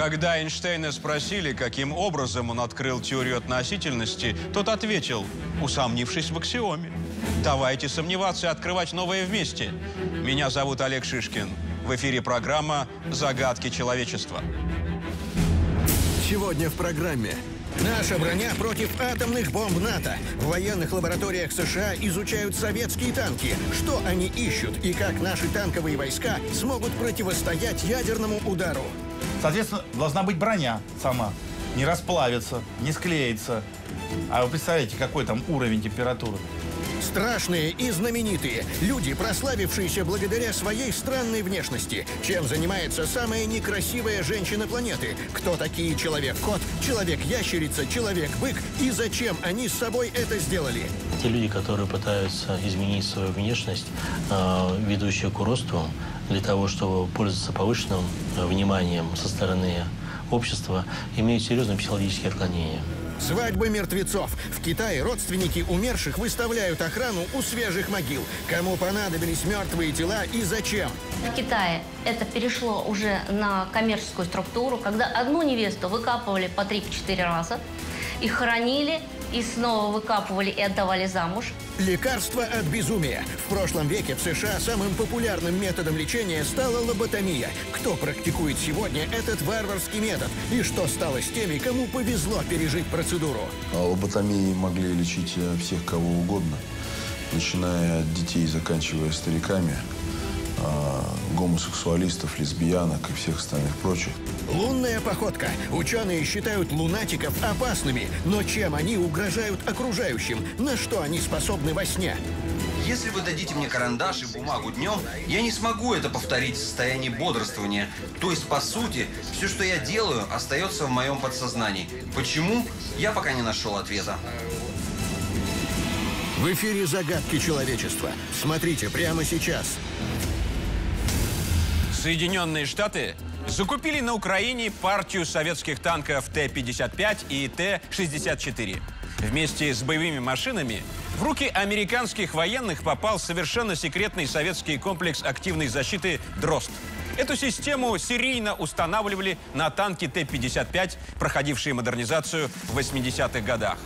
Когда Эйнштейна спросили, каким образом он открыл теорию относительности, тот ответил, усомнившись в аксиоме. Давайте сомневаться и открывать новое вместе. Меня зовут Олег Шишкин. В эфире программа «Загадки человечества». Сегодня в программе Наша броня против атомных бомб НАТО. В военных лабораториях США изучают советские танки. Что они ищут и как наши танковые войска смогут противостоять ядерному удару. Соответственно, должна быть броня сама. Не расплавится, не склеится. А вы представляете, какой там уровень температуры? Страшные и знаменитые. Люди, прославившиеся благодаря своей странной внешности. Чем занимается самая некрасивая женщина планеты? Кто такие Человек-кот, Человек-ящерица, Человек-бык? И зачем они с собой это сделали? Те люди, которые пытаются изменить свою внешность, э, ведущие к росту, для того, чтобы пользоваться повышенным э, вниманием со стороны общества, имеют серьезные психологические отклонения. Свадьбы мертвецов. В Китае родственники умерших выставляют охрану у свежих могил. Кому понадобились мертвые тела и зачем? В Китае это перешло уже на коммерческую структуру, когда одну невесту выкапывали по 3-4 раза, и хоронили, и снова выкапывали и отдавали замуж. Лекарство от безумия. В прошлом веке в США самым популярным методом лечения стала лоботомия. Кто практикует сегодня этот варварский метод? И что стало с теми, кому повезло пережить процедуру? А лоботомией могли лечить э, всех кого угодно, начиная от детей и заканчивая стариками. А, гомосексуалистов, лесбиянок и всех остальных прочих. Лунная походка. Ученые считают лунатиков опасными, но чем они угрожают окружающим? На что они способны во сне? Если вы дадите мне карандаш и бумагу днем, я не смогу это повторить в состоянии бодрствования. То есть, по сути, все, что я делаю, остается в моем подсознании. Почему? Я пока не нашел ответа. В эфире «Загадки человечества». Смотрите прямо сейчас. Соединенные Штаты закупили на Украине партию советских танков Т-55 и Т-64. Вместе с боевыми машинами в руки американских военных попал совершенно секретный советский комплекс активной защиты «Дрозд». Эту систему серийно устанавливали на танки Т-55, проходившие модернизацию в 80-х годах.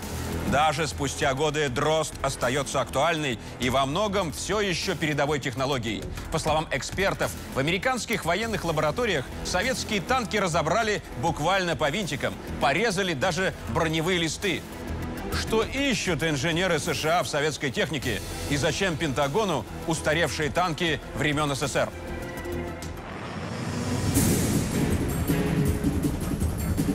Даже спустя годы дрозд остается актуальной и во многом все еще передовой технологией. По словам экспертов, в американских военных лабораториях советские танки разобрали буквально по винтикам, порезали даже броневые листы. Что ищут инженеры США в советской технике и зачем Пентагону устаревшие танки времен СССР?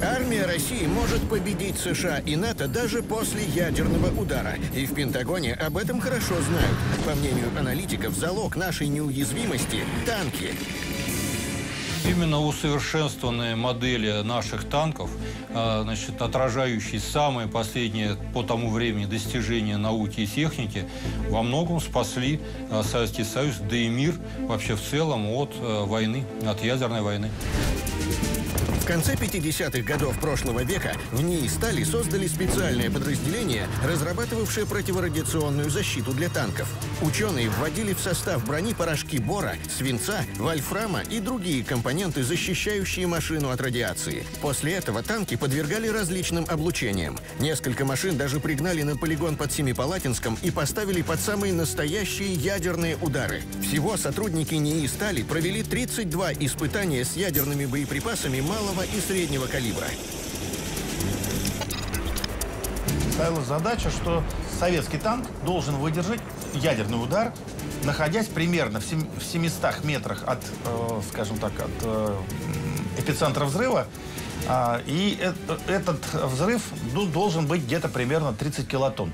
Армия России может победить США и НАТО даже после ядерного удара. И в Пентагоне об этом хорошо знают. По мнению аналитиков, залог нашей неуязвимости – танки. Именно усовершенствованные модели наших танков, а, значит, отражающие самые последние по тому времени достижения науки и техники, во многом спасли а, Советский Союз, да и мир вообще в целом от а, войны, от ядерной войны конце 50-х годов прошлого века в НИИ «Стали» создали специальное подразделение, разрабатывавшее противорадиационную защиту для танков. Ученые вводили в состав брони порошки бора, свинца, вольфрама и другие компоненты, защищающие машину от радиации. После этого танки подвергали различным облучениям. Несколько машин даже пригнали на полигон под Семипалатинском и поставили под самые настоящие ядерные удары. Всего сотрудники НИИ «Стали» провели 32 испытания с ядерными боеприпасами малого малого и среднего калибра. Ставилась задача, что советский танк должен выдержать ядерный удар, находясь примерно в 700 метрах от, э, скажем так, от э, эпицентра взрыва. А, и этот взрыв должен быть где-то примерно 30 килотонн.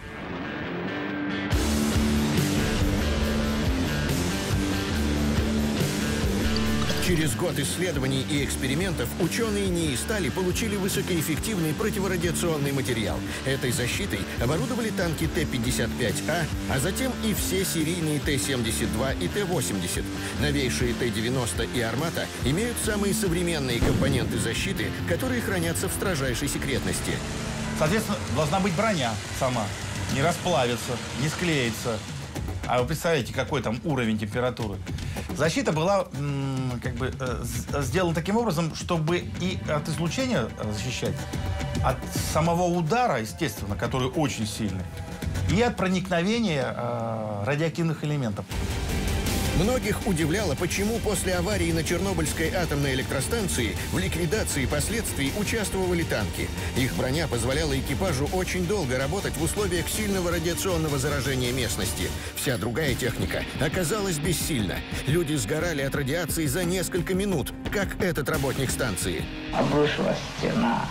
Через год исследований и экспериментов ученые НИИ стали получили высокоэффективный противорадиационный материал. Этой защитой оборудовали танки Т-55А, а затем и все серийные Т-72 и Т-80. Новейшие Т-90 и «Армата» имеют самые современные компоненты защиты, которые хранятся в строжайшей секретности. Соответственно, должна быть броня сама. Не расплавится, не склеится. А вы представляете, какой там уровень температуры? Защита была как бы э, сделана таким образом, чтобы и от излучения защищать, от самого удара, естественно, который очень сильный, и от проникновения э, радиоактивных элементов. Многих удивляло, почему после аварии на Чернобыльской атомной электростанции в ликвидации последствий участвовали танки. Их броня позволяла экипажу очень долго работать в условиях сильного радиационного заражения местности. Вся другая техника оказалась бессильна. Люди сгорали от радиации за несколько минут, как этот работник станции. обрушилась стена.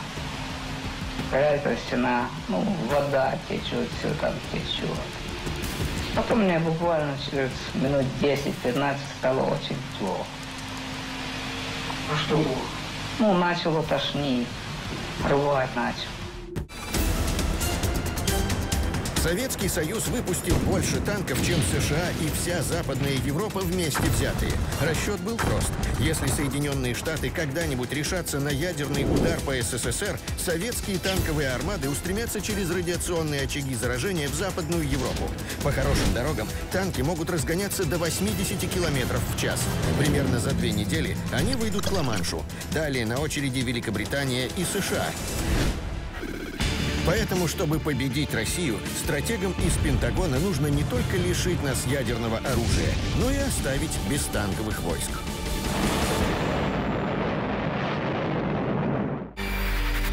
Какая-то стена, ну, вода течет, все там течет. Потом мне буквально через минут 10-15 стало очень плохо. А что было? Ну, начало тошнить, рвать начал. Советский Союз выпустил больше танков, чем США и вся Западная Европа вместе взятые. Расчет был прост. Если Соединенные Штаты когда-нибудь решатся на ядерный удар по СССР, советские танковые армады устремятся через радиационные очаги заражения в Западную Европу. По хорошим дорогам танки могут разгоняться до 80 километров в час. Примерно за две недели они выйдут к Ла-Маншу. Далее на очереди Великобритания и США. Поэтому, чтобы победить Россию, стратегам из Пентагона нужно не только лишить нас ядерного оружия, но и оставить без танковых войск.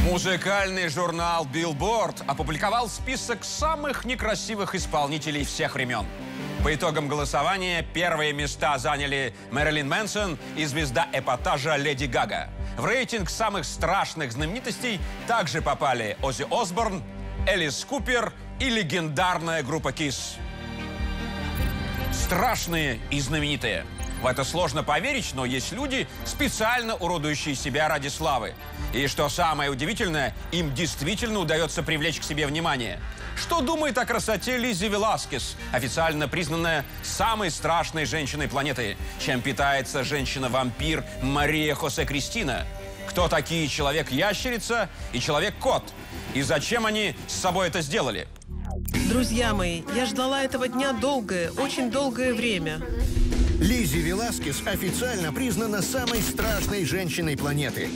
Музыкальный журнал Billboard опубликовал список самых некрасивых исполнителей всех времен. По итогам голосования первые места заняли Мэрилин Мэнсон и звезда эпатажа Леди Гага. В рейтинг самых страшных знаменитостей также попали Оззи Осборн, Элис Купер и легендарная группа Kiss. Страшные и знаменитые. В это сложно поверить, но есть люди, специально уродующие себя ради славы. И что самое удивительное, им действительно удается привлечь к себе внимание. Что думает о красоте Лизи Веласкес, официально признанная самой страшной женщиной планеты? Чем питается женщина-вампир Мария Хосе Кристина? Кто такие человек-ящерица и человек-кот? И зачем они с собой это сделали? Друзья мои, я ждала этого дня долгое, очень долгое время. Лизи Веласкес официально признана самой страшной женщиной планеты.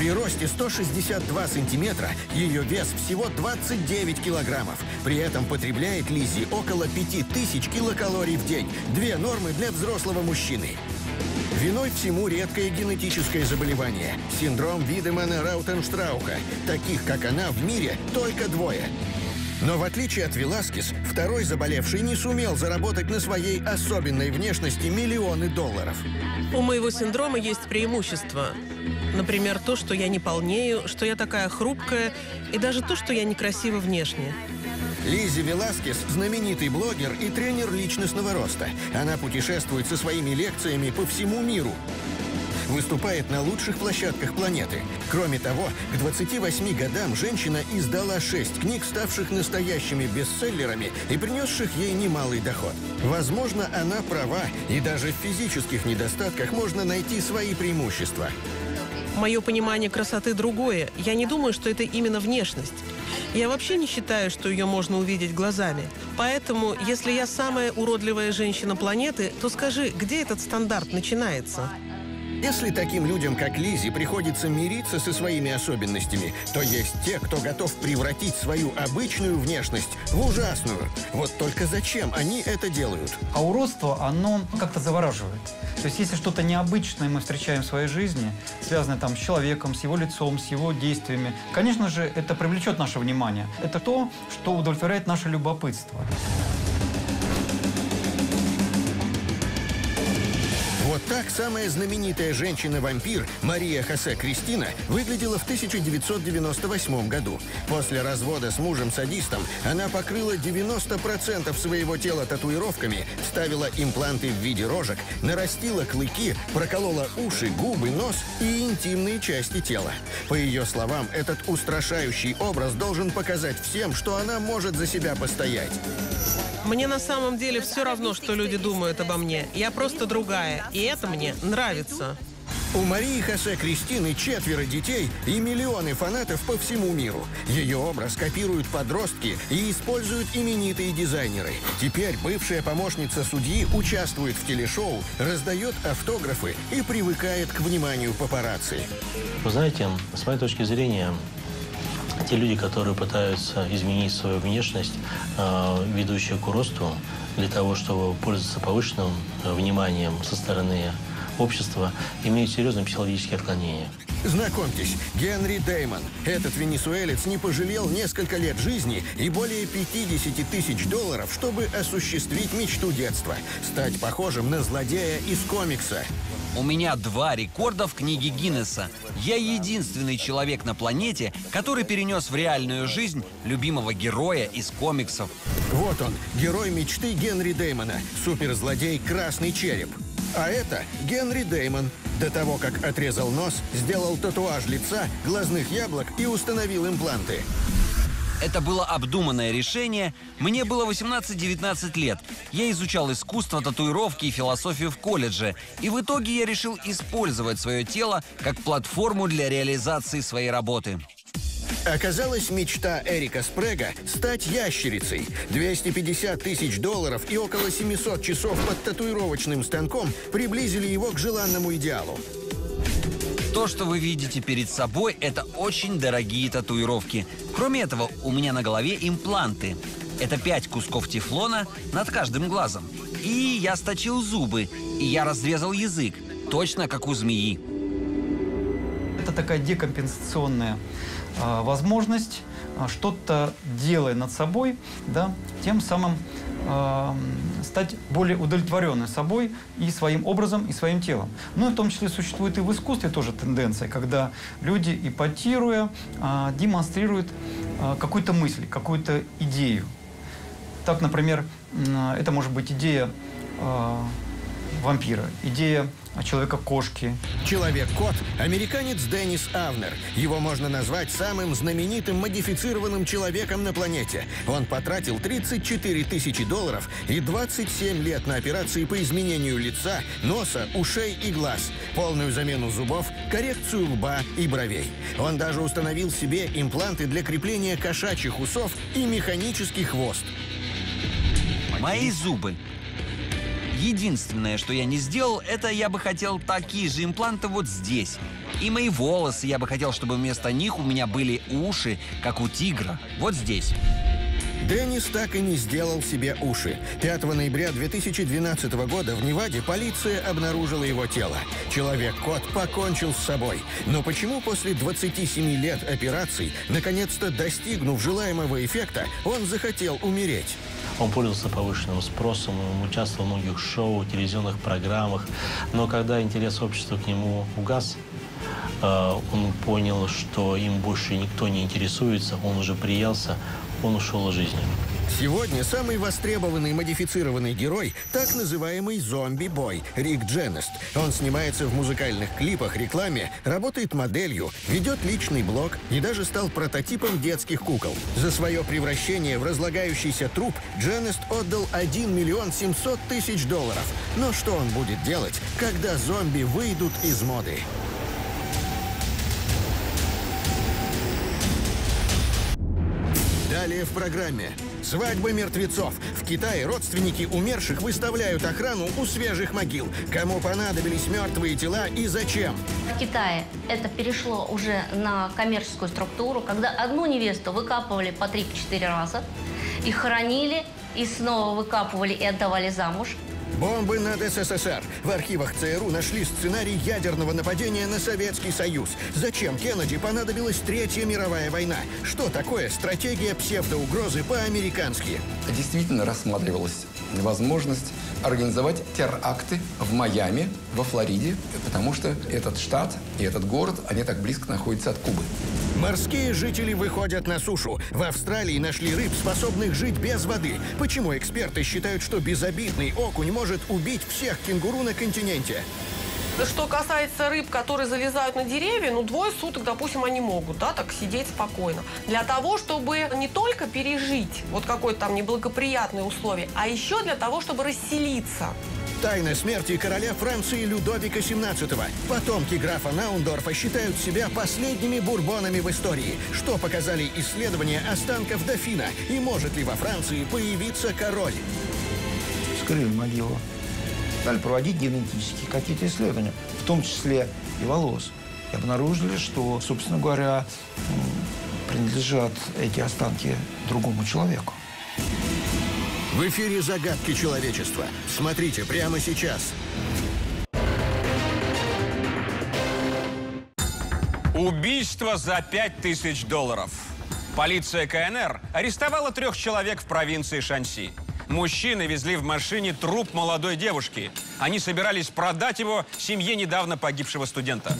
При росте 162 сантиметра ее вес всего 29 килограммов. При этом потребляет Лизи около 5000 килокалорий в день. Две нормы для взрослого мужчины. Виной всему редкое генетическое заболевание – синдром Видемана-Раутенштрауха. Таких, как она, в мире только двое. Но в отличие от Веласкес, второй заболевший не сумел заработать на своей особенной внешности миллионы долларов. У моего синдрома есть преимущества. Например, то, что я не полнею, что я такая хрупкая, и даже то, что я некрасива внешне. Лизи Веласкес – знаменитый блогер и тренер личностного роста. Она путешествует со своими лекциями по всему миру. Выступает на лучших площадках планеты. Кроме того, к 28 годам женщина издала 6 книг, ставших настоящими бестселлерами и принесших ей немалый доход. Возможно, она права, и даже в физических недостатках можно найти свои преимущества. Мое понимание красоты другое. Я не думаю, что это именно внешность. Я вообще не считаю, что ее можно увидеть глазами. Поэтому, если я самая уродливая женщина планеты, то скажи, где этот стандарт начинается? Если таким людям, как Лизи, приходится мириться со своими особенностями, то есть те, кто готов превратить свою обычную внешность в ужасную. Вот только зачем они это делают? А уродство, оно как-то завораживает. То есть если что-то необычное мы встречаем в своей жизни, связанное там с человеком, с его лицом, с его действиями, конечно же, это привлечет наше внимание. Это то, что удовлетворяет наше любопытство. Так самая знаменитая женщина-вампир Мария Хосе Кристина выглядела в 1998 году. После развода с мужем-садистом она покрыла 90% своего тела татуировками, вставила импланты в виде рожек, нарастила клыки, проколола уши, губы, нос и интимные части тела. По ее словам, этот устрашающий образ должен показать всем, что она может за себя постоять. Мне на самом деле все равно, что люди думают обо мне. Я просто другая, и это мне нравится. У Марии Хосе Кристины четверо детей и миллионы фанатов по всему миру. Ее образ копируют подростки и используют именитые дизайнеры. Теперь бывшая помощница судьи участвует в телешоу, раздает автографы и привыкает к вниманию папарацци. Вы знаете, с моей точки зрения, те люди, которые пытаются изменить свою внешность, э, ведущие к росту, для того, чтобы пользоваться повышенным э, вниманием со стороны общества, имеют серьезные психологические отклонения. Знакомьтесь, Генри Деймон. Этот венесуэлец не пожалел несколько лет жизни и более 50 тысяч долларов, чтобы осуществить мечту детства – стать похожим на злодея из комикса. У меня два рекорда в книге Гиннесса. Я единственный человек на планете, который перенес в реальную жизнь любимого героя из комиксов. Вот он, герой мечты Генри Деймона, суперзлодей Красный Череп. А это Генри Деймон. До того, как отрезал нос, сделал татуаж лица, глазных яблок и установил импланты. Это было обдуманное решение. Мне было 18-19 лет. Я изучал искусство татуировки и философию в колледже. И в итоге я решил использовать свое тело как платформу для реализации своей работы. Оказалась мечта Эрика Спрега стать ящерицей. 250 тысяч долларов и около 700 часов под татуировочным станком приблизили его к желанному идеалу. То, что вы видите перед собой, это очень дорогие татуировки. Кроме этого, у меня на голове импланты. Это пять кусков тефлона над каждым глазом. И я сточил зубы, и я разрезал язык, точно как у змеи. Это такая декомпенсационная возможность, э, что-то делая над собой, да, тем самым э, стать более удовлетворенным собой и своим образом, и своим телом. Ну, и в том числе существует и в искусстве тоже тенденция, когда люди, ипотируя, э, демонстрируют э, какую-то мысль, какую-то идею. Так, например, э, это может быть идея э, вампира, идея Человека-кошки. Человек-кот – американец Деннис Авнер. Его можно назвать самым знаменитым модифицированным человеком на планете. Он потратил 34 тысячи долларов и 27 лет на операции по изменению лица, носа, ушей и глаз, полную замену зубов, коррекцию лба и бровей. Он даже установил себе импланты для крепления кошачьих усов и механический хвост. Мои зубы Единственное, что я не сделал, это я бы хотел такие же импланты вот здесь. И мои волосы я бы хотел, чтобы вместо них у меня были уши, как у тигра, вот здесь. Деннис так и не сделал себе уши. 5 ноября 2012 года в Неваде полиция обнаружила его тело. Человек-кот покончил с собой. Но почему после 27 лет операций, наконец-то достигнув желаемого эффекта, он захотел умереть? Он пользовался повышенным спросом, участвовал в многих шоу, телевизионных программах. Но когда интерес общества к нему угас, э, он понял, что им больше никто не интересуется, он уже приелся, он ушел из жизни. Сегодня самый востребованный модифицированный герой – так называемый зомби-бой Рик Дженнест. Он снимается в музыкальных клипах, рекламе, работает моделью, ведет личный блог и даже стал прототипом детских кукол. За свое превращение в разлагающийся труп Дженнест отдал 1 миллион 700 тысяч долларов. Но что он будет делать, когда зомби выйдут из моды? Далее в программе. Свадьбы мертвецов. В Китае родственники умерших выставляют охрану у свежих могил. Кому понадобились мертвые тела и зачем? В Китае это перешло уже на коммерческую структуру, когда одну невесту выкапывали по 3-4 раза, их хоронили, и снова выкапывали и отдавали замуж. Бомбы над СССР. В архивах ЦРУ нашли сценарий ядерного нападения на Советский Союз. Зачем Кеннеди понадобилась Третья мировая война? Что такое стратегия псевдоугрозы по-американски? Действительно рассматривалась возможность организовать теракты в Майами, во Флориде, потому что этот штат и этот город, они так близко находятся от Кубы. Морские жители выходят на сушу. В Австралии нашли рыб, способных жить без воды. Почему эксперты считают, что безобидный окунь может убить всех кенгуру на континенте? Что касается рыб, которые залезают на деревья, ну, двое суток, допустим, они могут, да, так сидеть спокойно. Для того, чтобы не только пережить вот какое-то там неблагоприятное условие, а еще для того, чтобы расселиться. Тайна смерти короля Франции Людовика XVII. Потомки графа Наундорфа считают себя последними бурбонами в истории, что показали исследования останков дофина. И может ли во Франции появиться король? Вскрыли могилу. Стали проводить генетические какие-то исследования, в том числе и волос. И обнаружили, что, собственно говоря, принадлежат эти останки другому человеку. В эфире «Загадки человечества». Смотрите прямо сейчас. Убийство за 5000 долларов. Полиция КНР арестовала трех человек в провинции Шанси. Мужчины везли в машине труп молодой девушки. Они собирались продать его семье недавно погибшего студента.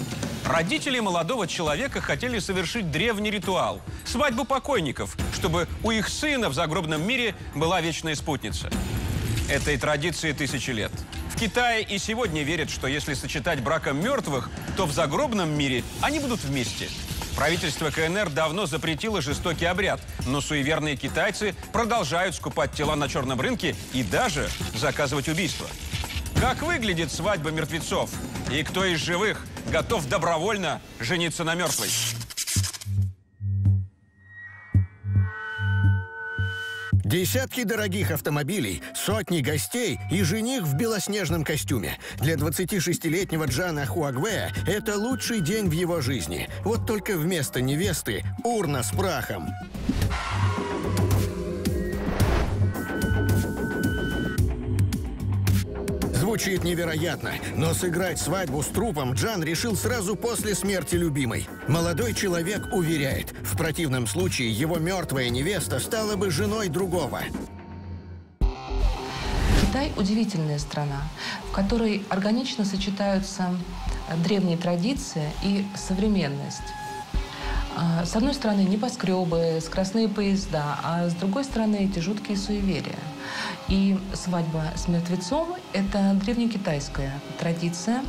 Родители молодого человека хотели совершить древний ритуал – свадьбу покойников, чтобы у их сына в загробном мире была вечная спутница. Этой традиции тысячи лет. В Китае и сегодня верят, что если сочетать браком мертвых, то в загробном мире они будут вместе. Правительство КНР давно запретило жестокий обряд, но суеверные китайцы продолжают скупать тела на черном рынке и даже заказывать убийства. Как выглядит свадьба мертвецов? И кто из живых готов добровольно жениться на мертвой? Десятки дорогих автомобилей, сотни гостей и жених в белоснежном костюме. Для 26-летнего Джана Хуагвея это лучший день в его жизни. Вот только вместо невесты урна с прахом. Звучит невероятно, но сыграть свадьбу с трупом Джан решил сразу после смерти любимой. Молодой человек уверяет, в противном случае его мертвая невеста стала бы женой другого. Китай – удивительная страна, в которой органично сочетаются древние традиции и современность. А, с одной стороны, небоскребы, скоростные поезда, а с другой стороны, эти жуткие суеверия. И свадьба с мертвецом – это древнекитайская традиция,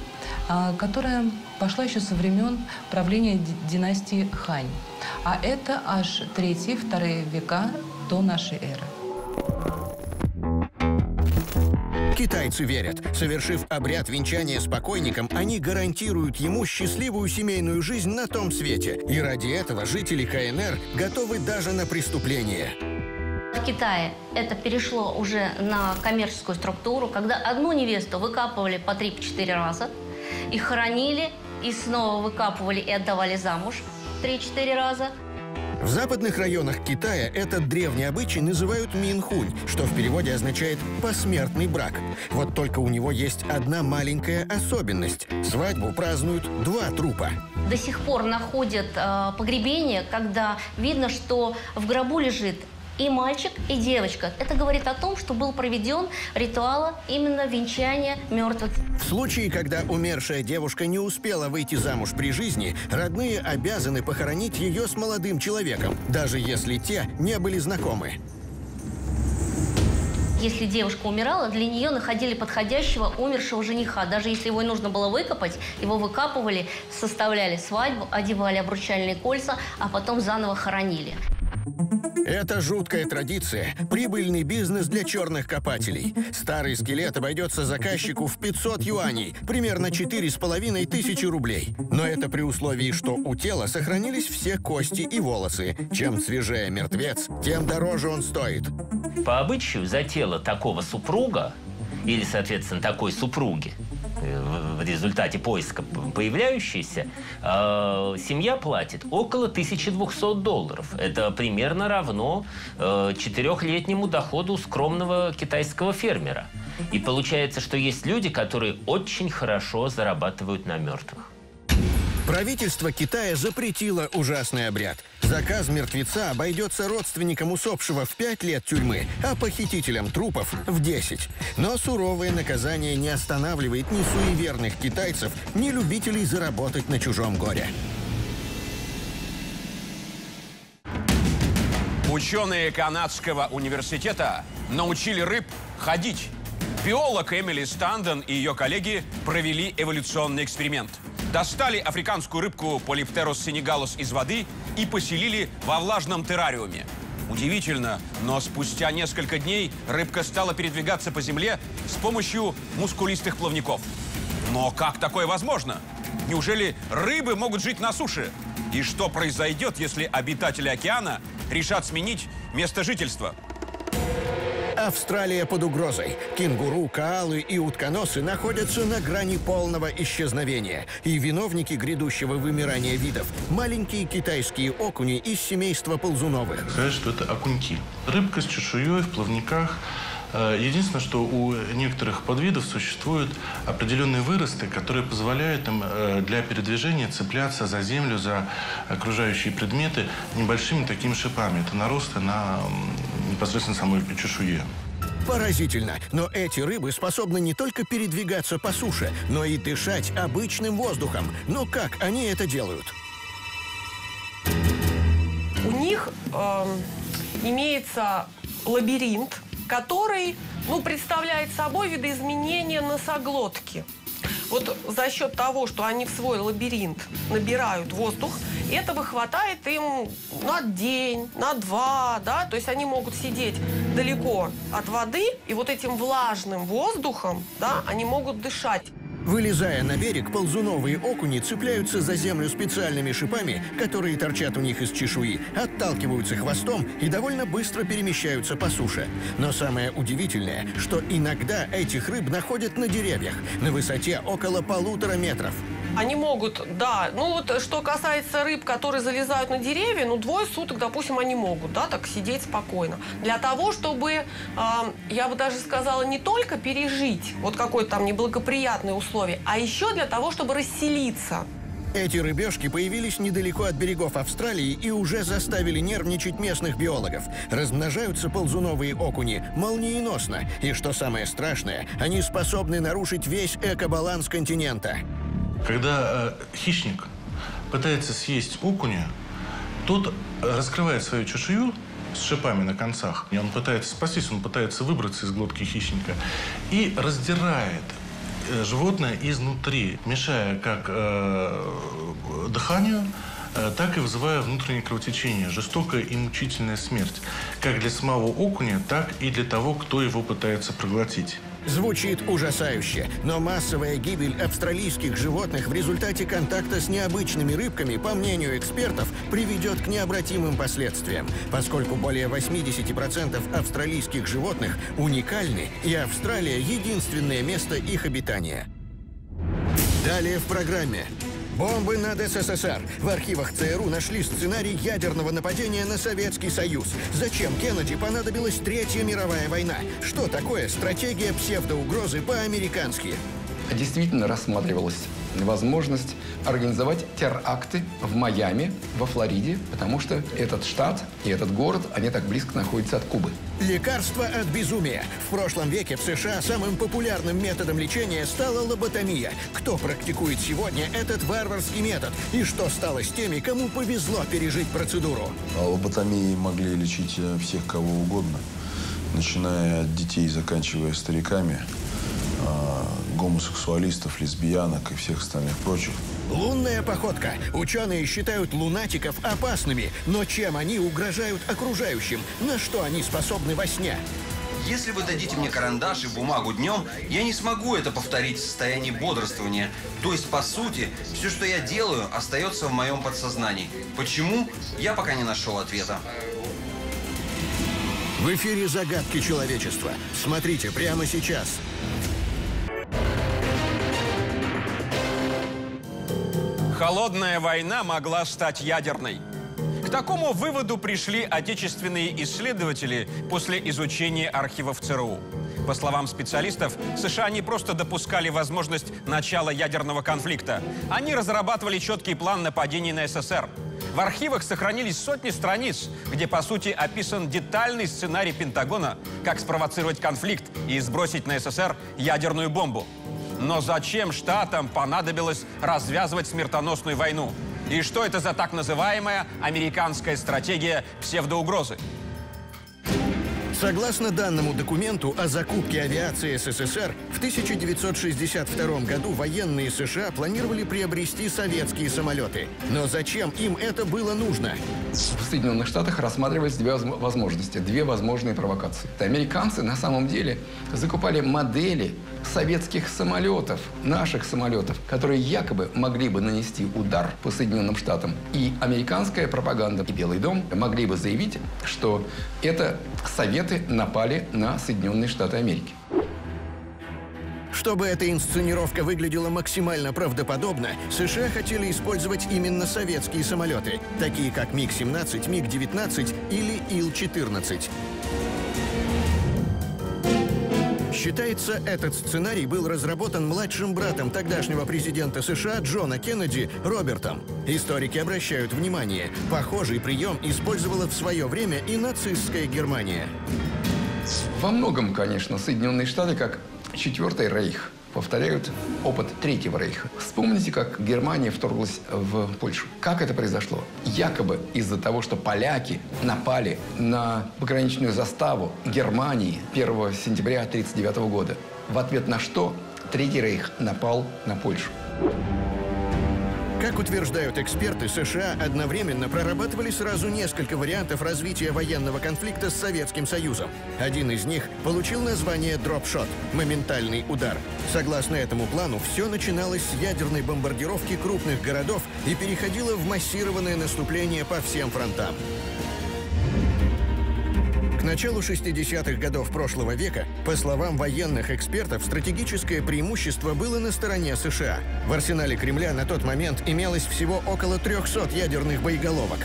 а, которая пошла еще со времен правления династии Хань. А это аж третьи, вторые века до нашей эры. Китайцы верят, совершив обряд венчания с покойником, они гарантируют ему счастливую семейную жизнь на том свете. И ради этого жители КНР готовы даже на преступление. В Китае это перешло уже на коммерческую структуру, когда одну невесту выкапывали по 3-4 раза, и хоронили, и снова выкапывали и отдавали замуж 3-4 раза. В западных районах Китая этот древний обычай называют минхунь, что в переводе означает «посмертный брак». Вот только у него есть одна маленькая особенность. Свадьбу празднуют два трупа. До сих пор находят э, погребение, когда видно, что в гробу лежит и мальчик, и девочка. Это говорит о том, что был проведен ритуал именно венчания мертвых. В случае, когда умершая девушка не успела выйти замуж при жизни, родные обязаны похоронить ее с молодым человеком, даже если те не были знакомы. Если девушка умирала, для нее находили подходящего умершего жениха. Даже если его нужно было выкопать, его выкапывали, составляли свадьбу, одевали обручальные кольца, а потом заново хоронили. Это жуткая традиция, прибыльный бизнес для черных копателей. Старый скелет обойдется заказчику в 500 юаней, примерно 4,5 тысячи рублей. Но это при условии, что у тела сохранились все кости и волосы. Чем свежее мертвец, тем дороже он стоит. По обычаю за тело такого супруга или, соответственно, такой супруги в результате поиска появляющейся, э, семья платит около 1200 долларов. Это примерно равно э, четырехлетнему доходу скромного китайского фермера. И получается, что есть люди, которые очень хорошо зарабатывают на мертвых. Правительство Китая запретило ужасный обряд. Заказ мертвеца обойдется родственникам усопшего в 5 лет тюрьмы, а похитителям трупов в 10. Но суровое наказание не останавливает ни суеверных китайцев, ни любителей заработать на чужом горе. Ученые канадского университета научили рыб ходить. Биолог Эмили Стандон и ее коллеги провели эволюционный эксперимент – Достали африканскую рыбку Полиптерос сенегалус из воды и поселили во влажном террариуме. Удивительно, но спустя несколько дней рыбка стала передвигаться по земле с помощью мускулистых плавников. Но как такое возможно? Неужели рыбы могут жить на суше? И что произойдет, если обитатели океана решат сменить место жительства? Австралия под угрозой. Кенгуру, каалы и утконосы находятся на грани полного исчезновения. И виновники грядущего вымирания видов – маленькие китайские окуни из семейства ползуновых. Сказать, что это окуньки. Рыбка с чешуей в плавниках. Э, Единственное, что у некоторых подвидов существуют определенные выросты, которые позволяют им э, для передвижения цепляться за землю, за окружающие предметы небольшими такими шипами. Это наросты на непосредственно самой чешуе. Поразительно, но эти рыбы способны не только передвигаться по суше, но и дышать обычным воздухом. Но как они это делают? У них эм, имеется лабиринт, который ну, представляет собой видоизменение носоглотки. Вот за счет того, что они в свой лабиринт набирают воздух, этого хватает им на день, на два, да, то есть они могут сидеть далеко от воды, и вот этим влажным воздухом, да, они могут дышать. Вылезая на берег, ползуновые окуни цепляются за землю специальными шипами, которые торчат у них из чешуи, отталкиваются хвостом и довольно быстро перемещаются по суше. Но самое удивительное, что иногда этих рыб находят на деревьях, на высоте около полутора метров. Они могут, да, ну вот что касается рыб, которые залезают на деревья, ну двое суток, допустим, они могут, да, так сидеть спокойно. Для того, чтобы, э, я бы даже сказала, не только пережить вот какое-то там неблагоприятное условие, а еще для того, чтобы расселиться. Эти рыбешки появились недалеко от берегов Австралии и уже заставили нервничать местных биологов. Размножаются ползуновые окуни молниеносно. И что самое страшное, они способны нарушить весь экобаланс континента. Когда э, хищник пытается съесть окуня, тот раскрывает свою чешую с шипами на концах, и он пытается спастись, он пытается выбраться из глотки хищника и раздирает э, животное изнутри, мешая как э, дыханию, э, так и вызывая внутреннее кровотечение, жестокая и мучительная смерть, как для самого окуня, так и для того, кто его пытается проглотить. Звучит ужасающе, но массовая гибель австралийских животных в результате контакта с необычными рыбками, по мнению экспертов, приведет к необратимым последствиям, поскольку более 80% австралийских животных уникальны, и Австралия – единственное место их обитания. Далее в программе. Бомбы над СССР. В архивах ЦРУ нашли сценарий ядерного нападения на Советский Союз. Зачем Кеннеди понадобилась Третья мировая война? Что такое стратегия псевдоугрозы по-американски? Действительно рассматривалась возможность организовать теракты в Майами, во Флориде, потому что этот штат и этот город, они так близко находятся от Кубы. Лекарство от безумия. В прошлом веке в США самым популярным методом лечения стала лоботомия. Кто практикует сегодня этот варварский метод? И что стало с теми, кому повезло пережить процедуру? А лоботомией могли лечить э, всех кого угодно, начиная от детей, заканчивая стариками, а, гомосексуалистов, лесбиянок и всех остальных прочих. Лунная походка. Ученые считают лунатиков опасными, но чем они угрожают окружающим? На что они способны во сне? Если вы дадите мне карандаш и бумагу днем, я не смогу это повторить в состоянии бодрствования. То есть, по сути, все, что я делаю, остается в моем подсознании. Почему? Я пока не нашел ответа. В эфире «Загадки человечества». Смотрите прямо сейчас. Холодная война могла стать ядерной. К такому выводу пришли отечественные исследователи после изучения архивов ЦРУ. По словам специалистов, США не просто допускали возможность начала ядерного конфликта. Они разрабатывали четкий план нападений на СССР. В архивах сохранились сотни страниц, где, по сути, описан детальный сценарий Пентагона, как спровоцировать конфликт и сбросить на СССР ядерную бомбу. Но зачем Штатам понадобилось развязывать смертоносную войну? И что это за так называемая американская стратегия псевдоугрозы? Согласно данному документу о закупке авиации СССР, в 1962 году военные США планировали приобрести советские самолеты. Но зачем им это было нужно? В Соединенных Штатах рассматривались две возм- возможности, две возможные провокации. Американцы на самом деле закупали модели советских самолетов, наших самолетов, которые якобы могли бы нанести удар по Соединенным Штатам. И американская пропаганда и Белый дом могли бы заявить, что это Советы напали на Соединенные Штаты Америки. Чтобы эта инсценировка выглядела максимально правдоподобно, США хотели использовать именно советские самолеты, такие как МиГ-17, МиГ-19 или Ил-14. Считается, этот сценарий был разработан младшим братом тогдашнего президента США Джона Кеннеди Робертом. Историки обращают внимание, похожий прием использовала в свое время и нацистская Германия. Во многом, конечно, Соединенные Штаты, как Четвертый Рейх, повторяют опыт Третьего Рейха. Вспомните, как Германия вторглась в Польшу. Как это произошло? Якобы из-за того, что поляки напали на пограничную заставу Германии 1 сентября 1939 года. В ответ на что Третий Рейх напал на Польшу. Как утверждают эксперты, США одновременно прорабатывали сразу несколько вариантов развития военного конфликта с Советским Союзом. Один из них получил название «дропшот» — моментальный удар. Согласно этому плану, все начиналось с ядерной бомбардировки крупных городов и переходило в массированное наступление по всем фронтам. К началу 60-х годов прошлого века, по словам военных экспертов, стратегическое преимущество было на стороне США. В арсенале Кремля на тот момент имелось всего около 300 ядерных боеголовок.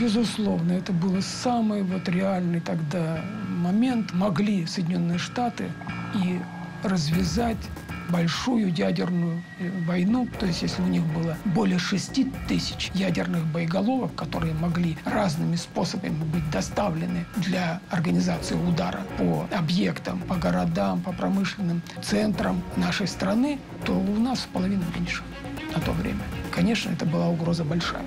Безусловно, это был самый вот реальный тогда момент. Могли Соединенные Штаты и развязать большую ядерную э, войну. То есть если у них было более 6 тысяч ядерных боеголовок, которые могли разными способами быть доставлены для организации удара по объектам, по городам, по промышленным центрам нашей страны, то у нас в половину меньше на то время. Конечно, это была угроза большая.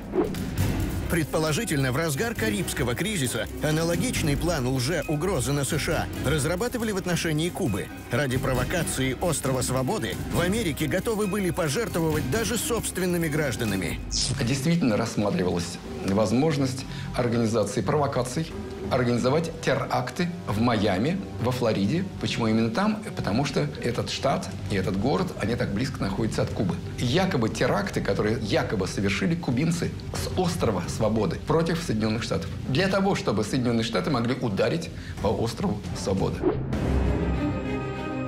Предположительно, в разгар Карибского кризиса аналогичный план лже-угрозы на США разрабатывали в отношении Кубы. Ради провокации острова Свободы в Америке готовы были пожертвовать даже собственными гражданами. Действительно рассматривалась возможность организации провокаций, организовать теракты в Майами, во Флориде. Почему именно там? Потому что этот штат и этот город, они так близко находятся от Кубы. Якобы теракты, которые якобы совершили кубинцы с острова Свободы против Соединенных Штатов. Для того, чтобы Соединенные Штаты могли ударить по острову Свободы.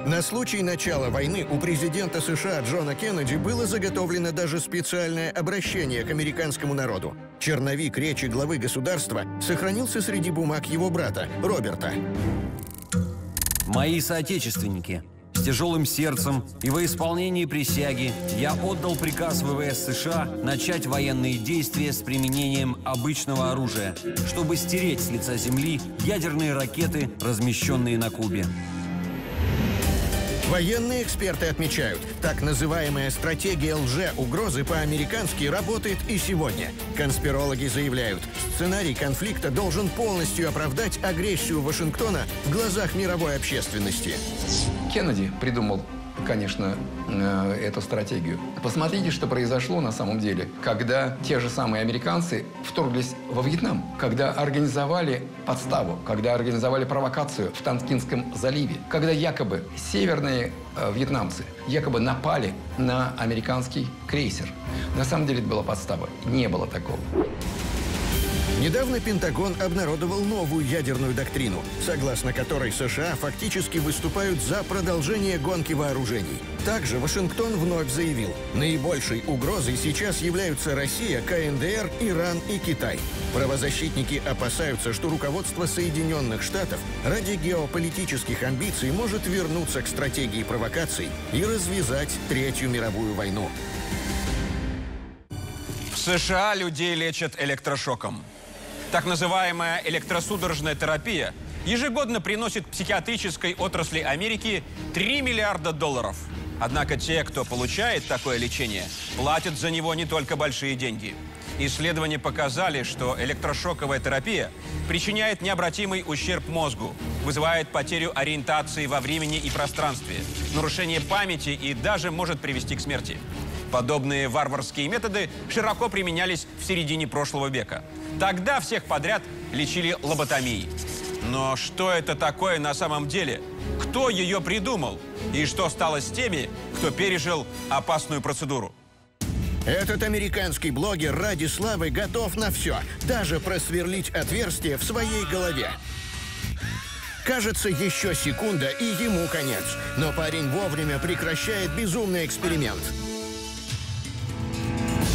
На случай начала войны у президента США Джона Кеннеди было заготовлено даже специальное обращение к американскому народу. Черновик речи главы государства сохранился среди бумаг его брата, Роберта. Мои соотечественники, с тяжелым сердцем и во исполнении присяги я отдал приказ ВВС США начать военные действия с применением обычного оружия, чтобы стереть с лица земли ядерные ракеты, размещенные на Кубе. Военные эксперты отмечают, так называемая стратегия лже-угрозы по-американски работает и сегодня. Конспирологи заявляют, сценарий конфликта должен полностью оправдать агрессию Вашингтона в глазах мировой общественности. Кеннеди придумал, конечно, э, эту стратегию. Посмотрите, что произошло на самом деле, когда те же самые американцы вторглись во Вьетнам, когда организовали подставу, когда организовали провокацию в Танкинском заливе, когда якобы северные э, вьетнамцы якобы напали на американский крейсер. На самом деле это была подстава. Не было такого. Недавно Пентагон обнародовал новую ядерную доктрину, согласно которой США фактически выступают за продолжение гонки вооружений. Также Вашингтон вновь заявил, наибольшей угрозой сейчас являются Россия, КНДР, Иран и Китай. Правозащитники опасаются, что руководство Соединенных Штатов ради геополитических амбиций может вернуться к стратегии провокаций и развязать Третью мировую войну. В США людей лечат электрошоком. Так называемая электросудорожная терапия ежегодно приносит психиатрической отрасли Америки 3 миллиарда долларов. Однако те, кто получает такое лечение, платят за него не только большие деньги. Исследования показали, что электрошоковая терапия причиняет необратимый ущерб мозгу, вызывает потерю ориентации во времени и пространстве, нарушение памяти и даже может привести к смерти. Подобные варварские методы широко применялись в середине прошлого века. Тогда всех подряд лечили лоботомией. Но что это такое на самом деле? Кто ее придумал? И что стало с теми, кто пережил опасную процедуру? Этот американский блогер ради славы готов на все, даже просверлить отверстие в своей голове. Кажется, еще секунда, и ему конец. Но парень вовремя прекращает безумный эксперимент.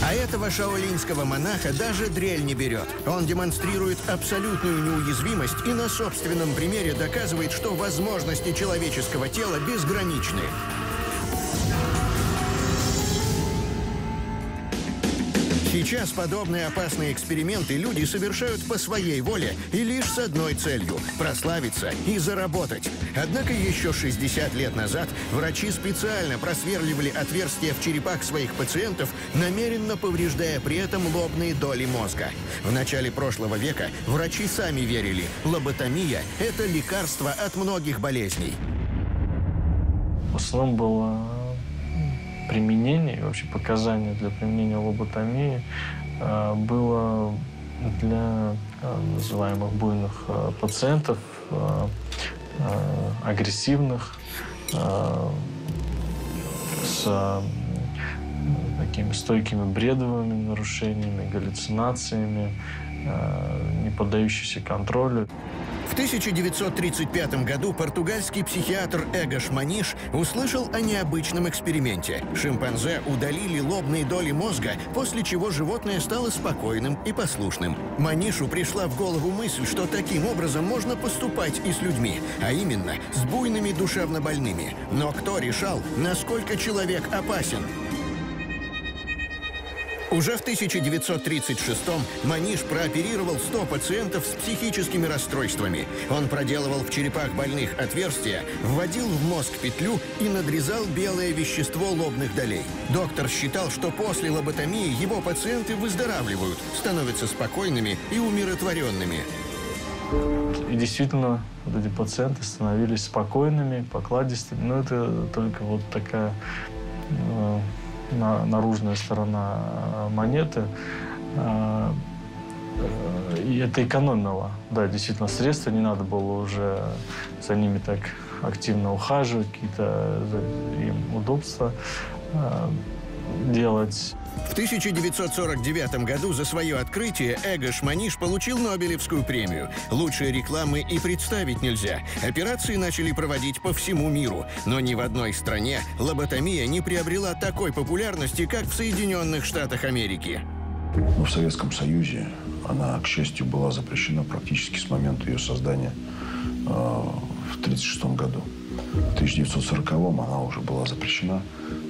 А этого шаолинского монаха даже дрель не берет. Он демонстрирует абсолютную неуязвимость и на собственном примере доказывает, что возможности человеческого тела безграничны. Сейчас подобные опасные эксперименты люди совершают по своей воле и лишь с одной целью – прославиться и заработать. Однако еще 60 лет назад врачи специально просверливали отверстия в черепах своих пациентов, намеренно повреждая при этом лобные доли мозга. В начале прошлого века врачи сами верили – лоботомия – это лекарство от многих болезней. Основном было применение, вообще показания для применения лоботомии э, было для э, называемых буйных э, пациентов, агрессивных, с такими стойкими бредовыми нарушениями, галлюцинациями, не поддающиеся контролю. В 1935 году португальский психиатр Эгош Маниш услышал о необычном эксперименте. Шимпанзе удалили лобные доли мозга, после чего животное стало спокойным и послушным. Манишу пришла в голову мысль, что таким образом можно поступать и с людьми, а именно с буйными душевнобольными. Но кто решал, насколько человек опасен? Уже в 1936-м Маниш прооперировал 100 пациентов с психическими расстройствами. Он проделывал в черепах больных отверстия, вводил в мозг петлю и надрезал белое вещество лобных долей. Доктор считал, что после лоботомии его пациенты выздоравливают, становятся спокойными и умиротворенными. И действительно, вот эти пациенты становились спокойными, покладистыми. Но это только вот такая э, на, наружная сторона э, монеты. Э, и это экономило, да, действительно, средства, не надо было уже за ними так активно ухаживать, какие-то им удобства э, делать. В 1949 году за свое открытие Эго Шманиш получил Нобелевскую премию. Лучшей рекламы и представить нельзя. Операции начали проводить по всему миру. Но ни в одной стране лоботомия не приобрела такой популярности, как в Соединенных Штатах Америки. Но в Советском Союзе она, к счастью, была запрещена практически с момента ее создания э, в 1936 году. В 1940 она уже была запрещена.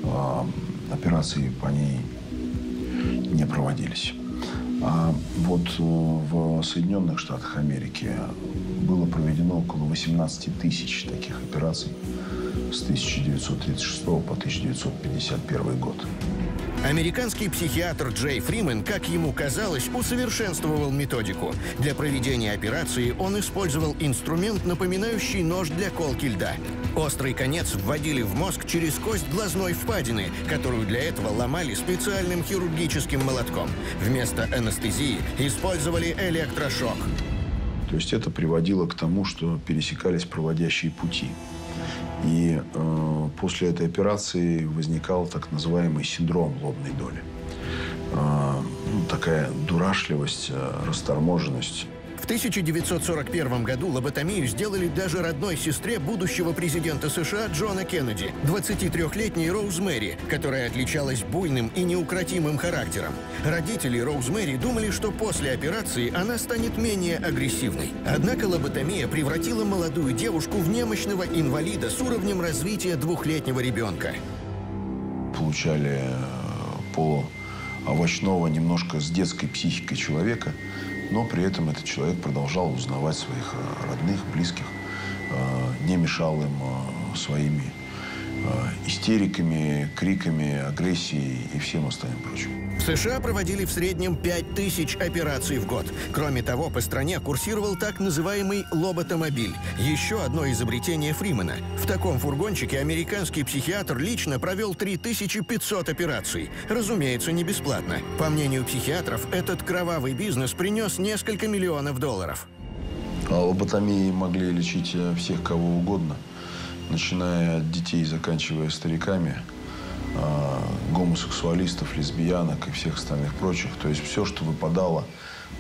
Э, операции по ней не проводились. А вот э, в Соединенных Штатах Америки было проведено около 18 тысяч таких операций с 1936 по 1951 год. Американский психиатр Джей Фримен, как ему казалось, усовершенствовал методику. Для проведения операции он использовал инструмент, напоминающий нож для колки льда. Острый конец вводили в мозг через кость глазной впадины, которую для этого ломали специальным хирургическим молотком. Вместо анестезии использовали электрошок. То есть это приводило к тому, что пересекались проводящие пути. И э, после этой операции возникал так называемый синдром лобной доли. Э, ну, такая дурашливость, э, расторможенность. В 1941 году лоботомию сделали даже родной сестре будущего президента США Джона Кеннеди, 23-летней Роуз Мэри, которая отличалась буйным и неукротимым характером. Родители Роуз Мэри думали, что после операции она станет менее агрессивной. Однако лоботомия превратила молодую девушку в немощного инвалида с уровнем развития двухлетнего ребенка. Получали э, по овощного немножко с детской психикой человека – но при этом этот человек продолжал узнавать своих э, родных, близких, э, не мешал им э, своими истериками, криками, агрессией и всем остальным прочим. В США проводили в среднем 5000 операций в год. Кроме того, по стране курсировал так называемый лоботомобиль, еще одно изобретение Фримена. В таком фургончике американский психиатр лично провел 3500 операций. Разумеется, не бесплатно. По мнению психиатров, этот кровавый бизнес принес несколько миллионов долларов. А лоботомией могли лечить э, всех кого угодно, начиная от детей, заканчивая стариками, э, гомосексуалистов, лесбиянок и всех остальных прочих. То есть все, что выпадало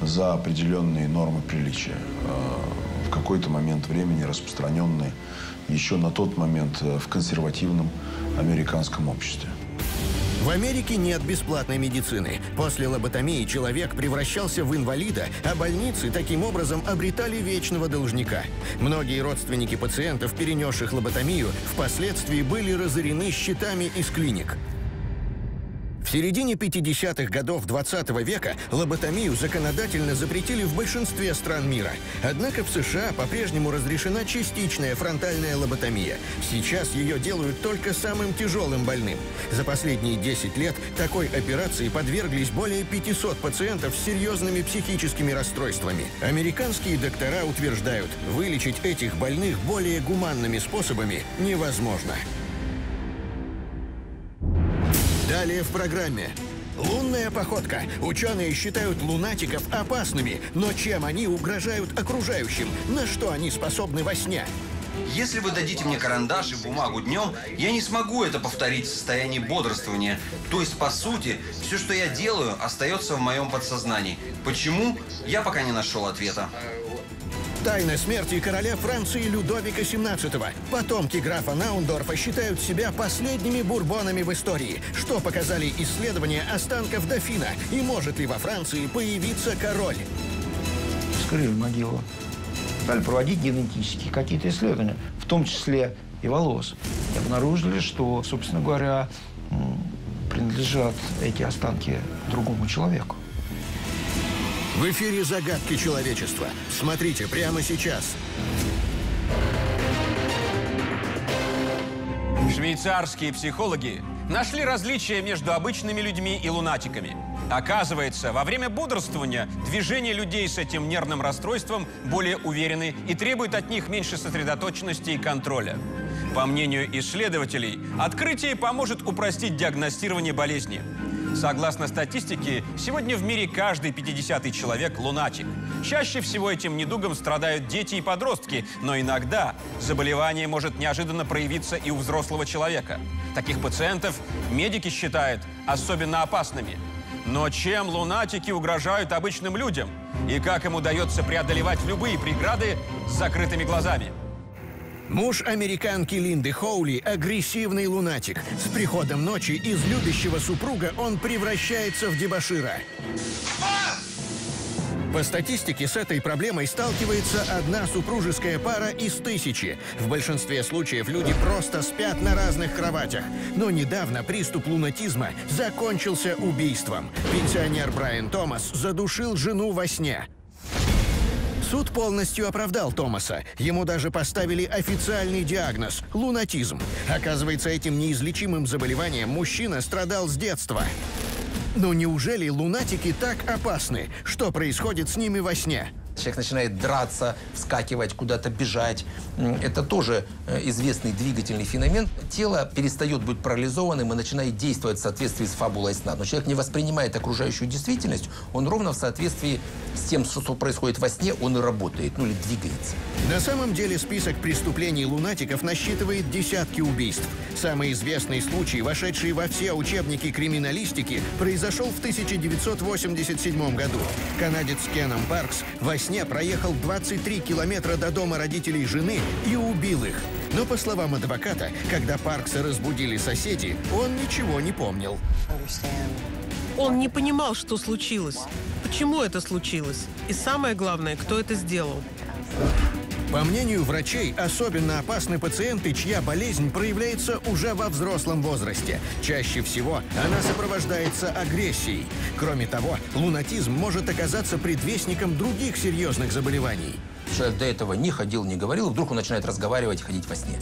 за определенные нормы приличия, э, в какой-то момент времени распространенные еще на тот момент э, в консервативном американском обществе. В Америке нет бесплатной медицины. После лоботомии человек превращался в инвалида, а больницы таким образом обретали вечного должника. Многие родственники пациентов, перенесших лоботомию, впоследствии были разорены счетами из клиник. В середине 50-х годов 20 века лоботомию законодательно запретили в большинстве стран мира. Однако в США по-прежнему разрешена частичная фронтальная лоботомия. Сейчас ее делают только самым тяжелым больным. За последние 10 лет такой операции подверглись более 500 пациентов с серьезными психическими расстройствами. Американские доктора утверждают, вылечить этих больных более гуманными способами невозможно. Далее в программе. Лунная походка. Ученые считают лунатиков опасными, но чем они угрожают окружающим? На что они способны во сне? Если вы дадите мне карандаш и бумагу днем, я не смогу это повторить в состоянии бодрствования. То есть, по сути, все, что я делаю, остается в моем подсознании. Почему? Я пока не нашел ответа. Тайна смерти короля Франции Людовика XVII. Потомки графа Наундорфа считают себя последними бурбонами в истории, что показали исследования останков дофина. И может ли во Франции появиться король? Вскрыли могилу. Стали проводить генетические какие-то исследования, в том числе и волос. И обнаружили, что, собственно говоря, принадлежат эти останки другому человеку. В эфире «Загадки человечества». Смотрите прямо сейчас. Швейцарские психологи нашли различия между обычными людьми и лунатиками. Оказывается, во время бодрствования движения людей с этим нервным расстройством более уверены и требуют от них меньше сосредоточенности и контроля. По мнению исследователей, открытие поможет упростить диагностирование болезни. Согласно статистике, сегодня в мире каждый 50-й человек – лунатик. Чаще всего этим недугом страдают дети и подростки, но иногда заболевание может неожиданно проявиться и у взрослого человека. Таких пациентов медики считают особенно опасными. Но чем лунатики угрожают обычным людям? И как им удается преодолевать любые преграды с закрытыми глазами? Муж американки Линды Хоули – агрессивный лунатик. С приходом ночи из любящего супруга он превращается в дебошира. По статистике, с этой проблемой сталкивается одна супружеская пара из тысячи. В большинстве случаев люди просто спят на разных кроватях. Но недавно приступ лунатизма закончился убийством. Пенсионер Брайан Томас задушил жену во сне. Суд полностью оправдал Томаса. Ему даже поставили официальный диагноз – лунатизм. Оказывается, этим неизлечимым заболеванием мужчина страдал с детства. Но неужели лунатики так опасны? Что происходит с ними во сне? Человек начинает драться, вскакивать, куда-то бежать. Это тоже э, известный двигательный феномен. Тело перестает быть парализованным и начинает действовать в соответствии с фабулой сна. Но человек не воспринимает окружающую действительность, он ровно в соответствии с тем, что происходит во сне, он и работает, ну или двигается. На самом деле список преступлений лунатиков насчитывает десятки убийств. Самый известный случай, вошедший во все учебники криминалистики, произошел в 1987 году. Канадец Кенном Паркс во сне проехал 23 километра до дома родителей жены и убил их. Но, по словам адвоката, когда Паркса разбудили соседи, он ничего не помнил. Он не понимал, что случилось, почему это случилось, и самое главное, кто это сделал. По мнению врачей, особенно опасны пациенты, чья болезнь проявляется уже во взрослом возрасте. Чаще всего она сопровождается агрессией. Кроме того, лунатизм может оказаться предвестником других серьезных заболеваний. Человек до этого не ходил, не говорил, вдруг он начинает разговаривать ходить во сне.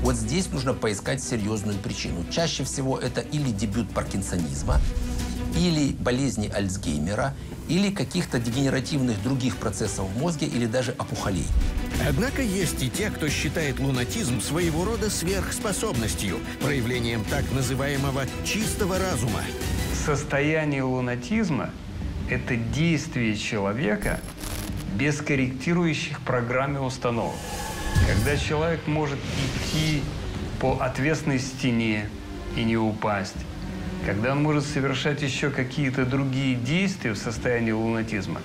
Вот здесь нужно поискать серьезную причину. Чаще всего это или дебют паркинсонизма, или болезни Альцгеймера, или каких-то дегенеративных других процессов в мозге, или даже опухолей. Однако есть и те, кто считает лунатизм своего рода сверхспособностью, проявлением так называемого чистого разума. Состояние лунатизма – это действие человека без корректирующих программе установок. Когда человек может идти по отвесной стене и не упасть, когда он может совершать еще какие-то другие действия в состоянии лунатизма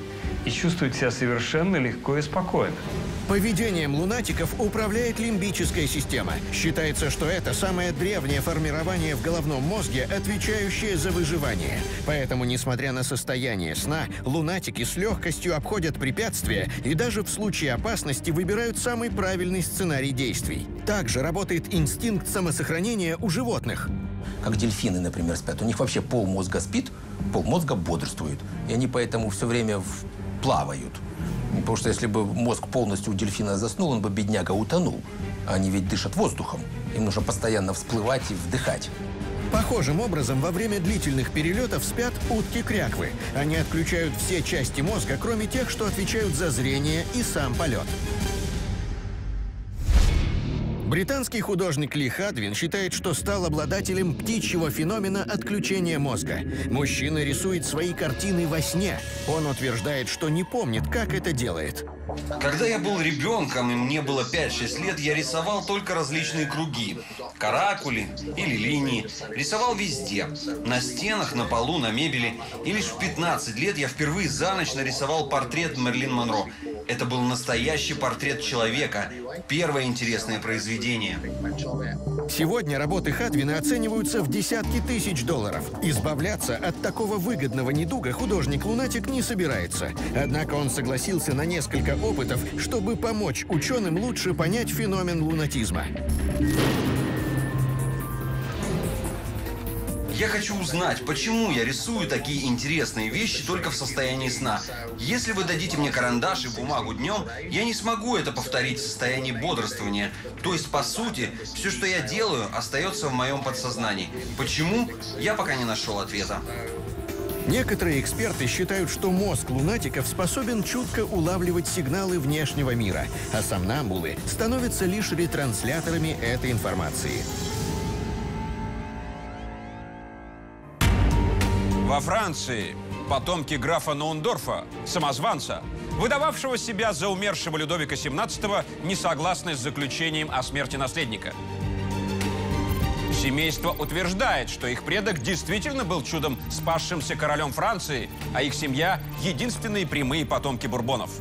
и чувствовать себя совершенно легко и спокойно. Поведением лунатиков управляет лимбическая система. Считается, что это самое древнее формирование в головном мозге, отвечающее за выживание. Поэтому, несмотря на состояние сна, лунатики с легкостью обходят препятствия и даже в случае опасности выбирают самый правильный сценарий действий. Также работает инстинкт самосохранения у животных. Как дельфины, например, спят. У них вообще пол мозга спит, пол мозга бодрствует. И они поэтому все время в- плавают. Потому что если бы мозг полностью у дельфина заснул, он бы, бедняга, утонул. Они ведь дышат воздухом. Им нужно постоянно всплывать и вдыхать. Похожим образом во время длительных перелетов спят утки-кряквы. Они отключают все части мозга, кроме тех, что отвечают за зрение и сам полет. Британский художник Ли Хадвин считает, что стал обладателем птичьего феномена отключения мозга. Мужчина рисует свои картины во сне. Он утверждает, что не помнит, как это делает. Когда я был ребенком, и мне было 5-6 лет, я рисовал только различные круги. Каракули или линии. Рисовал везде. На стенах, на полу, на мебели. И лишь в 15 лет я впервые за ночь нарисовал портрет Мерлин Монро. Это был настоящий портрет человека. Первое интересное произведение. Сегодня работы Хадвина оцениваются в десятки тысяч долларов. Избавляться от такого выгодного недуга художник-лунатик не собирается. Однако он согласился на несколько опытов, чтобы помочь ученым лучше понять феномен лунатизма. Я хочу узнать, почему я рисую такие интересные вещи только в состоянии сна. Если вы дадите мне карандаш и бумагу днем, я не смогу это повторить в состоянии бодрствования. То есть, по сути, все, что я делаю, остается в моем подсознании. Почему? Я пока не нашел ответа. Некоторые эксперты считают, что мозг лунатиков способен чутко улавливать сигналы внешнего мира, а сомнамбулы становятся лишь ретрансляторами этой информации. Во Франции потомки графа Наундорфа, самозванца, выдававшего себя за умершего Людовика XVII, не согласны с заключением о смерти наследника. Семейство утверждает, что их предок действительно был чудом, спасшимся королем Франции, а их семья – единственные прямые потомки бурбонов.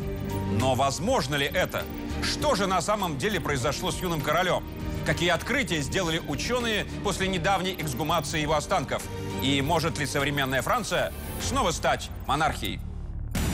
Но возможно ли это? Что же на самом деле произошло с юным королем? Какие открытия сделали ученые после недавней эксгумации его останков? И может ли современная Франция снова стать монархией?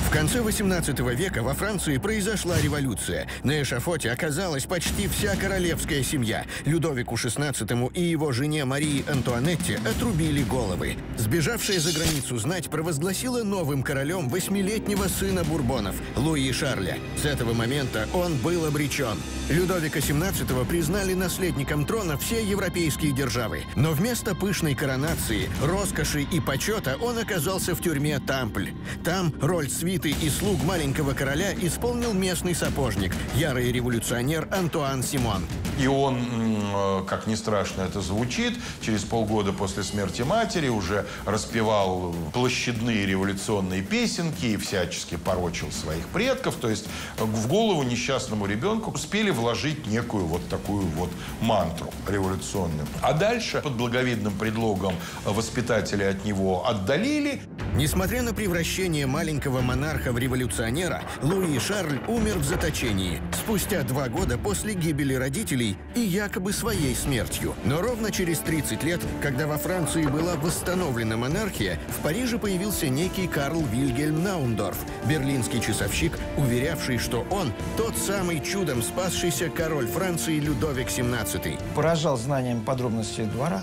В конце 18 века во Франции произошла революция. На эшафоте оказалась почти вся королевская семья. Людовику XVI и его жене Марии Антуанетте отрубили головы. Сбежавшая за границу знать провозгласила новым королем восьмилетнего сына Бурбонов, Луи Шарля. С этого момента он был обречен. Людовика XVII признали наследником трона все европейские державы. Но вместо пышной коронации, роскоши и почета он оказался в тюрьме Тампль. Там роль свиты и слуг маленького короля исполнил местный сапожник, ярый революционер Антуан Симон. И он, э, как ни страшно это звучит, через полгода после смерти матери уже распевал площадные революционные песенки и всячески порочил своих предков. То есть в голову несчастному ребенку успели вложить некую вот такую вот мантру революционную. А дальше под благовидным предлогом воспитатели от него отдалили. Несмотря на превращение маленького монарха в революционера, Луи Шарль умер в заточении спустя два года после гибели родителей и якобы своей смертью. Но ровно через 30 лет, когда во Франции была восстановлена монархия, в Париже появился некий Карл Вильгельм Наундорф, берлинский часовщик, уверявший, что он тот самый чудом спасшийся король Франции Людовик XVII. Поражал знанием подробностей двора,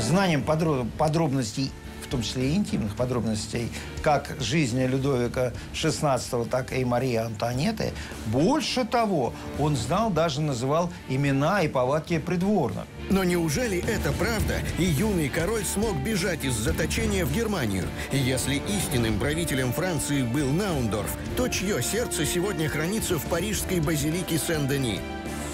знанием подро- подробностей в том числе и интимных подробностей, как жизни Людовика XVI, так и Марии Антуанетты. Больше того, он знал, даже называл имена и повадки придворных. Но неужели это правда, и юный король смог бежать из заточения в Германию? И если истинным правителем Франции был Наундорф, то чье сердце сегодня хранится в парижской базилике Сен-Дени?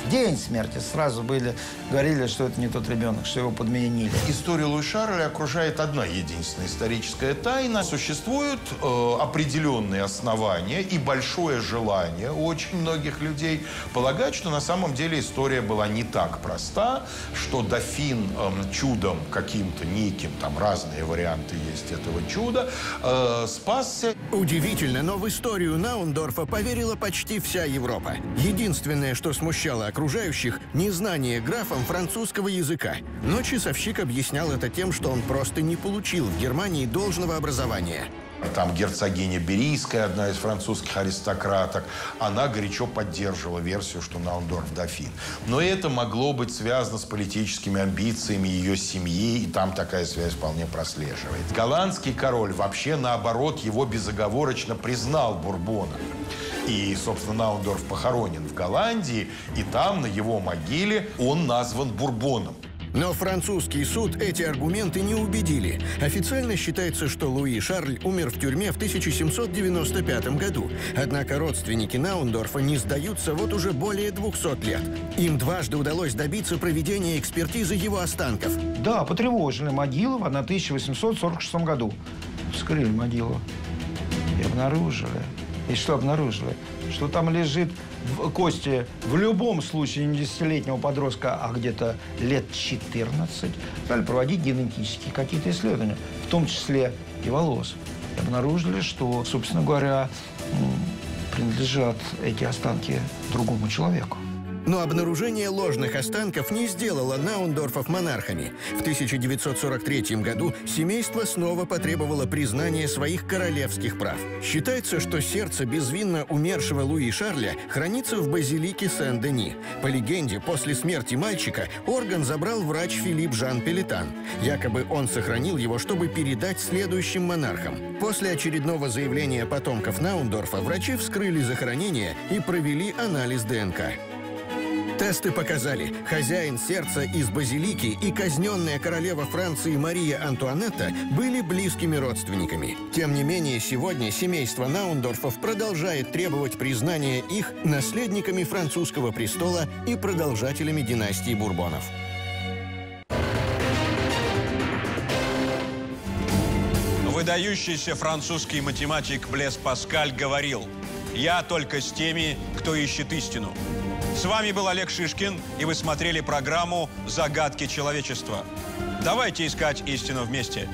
День смерти сразу были, говорили, что это не тот ребенок, что его подменили. Историю Луи Шарля окружает одна единственная историческая тайна. Существуют э, определенные основания и большое желание у очень многих людей полагать, что на самом деле история была не так проста, что дофин э, чудом каким-то неким, там разные варианты есть этого чуда, э, спасся. Удивительно, но в историю Наундорфа поверила почти вся Европа. Единственное, что смущало окружающих – незнание графом французского языка. Но часовщик объяснял это тем, что он просто не получил в Германии должного образования. Там герцогиня Берийская, одна из французских аристократок, она горячо поддерживала версию, что Наундорф дофин. Но это могло быть связано с политическими амбициями ее семьи, и там такая связь вполне прослеживает. Голландский король вообще, наоборот, его безоговорочно признал Бурбона. И, собственно, Наундорф похоронен в Голландии, и там, на его могиле, он назван Бурбоном. Но французский суд эти аргументы не убедили. Официально считается, что Луи Шарль умер в тюрьме в 1795 году. Однако родственники Наундорфа не сдаются вот уже более 200 лет. Им дважды удалось добиться проведения экспертизы его останков. Да, потревожили Могилова на 1846 году. Вскрыли могилу и обнаружили. И что обнаружили? Что там лежит в кости в любом случае не десятилетнего подростка, а где-то лет 14. Стали проводить генетические какие-то исследования, в том числе и волос. И обнаружили, что, собственно говоря, принадлежат эти останки другому человеку. Но обнаружение ложных останков не сделало Наундорфов монархами. В 1943 году семейство снова потребовало признания своих королевских прав. Считается, что сердце безвинно умершего Луи Шарля хранится в базилике Сен-Дени. По легенде, после смерти мальчика орган забрал врач Филипп Жан Пелетан. Якобы он сохранил его, чтобы передать следующим монархам. После очередного заявления потомков Наундорфа врачи вскрыли захоронение и провели анализ ДНК. Тесты показали, хозяин сердца из базилики и казненная королева Франции Мария Антуанетта были близкими родственниками. Тем не менее, сегодня семейство Наундорфов продолжает требовать признания их наследниками французского престола и продолжателями династии Бурбонов. Выдающийся французский математик Блес Паскаль говорил, «Я только с теми, кто ищет истину». С вами был Олег Шишкин, и вы смотрели программу «Загадки человечества». Давайте искать истину вместе.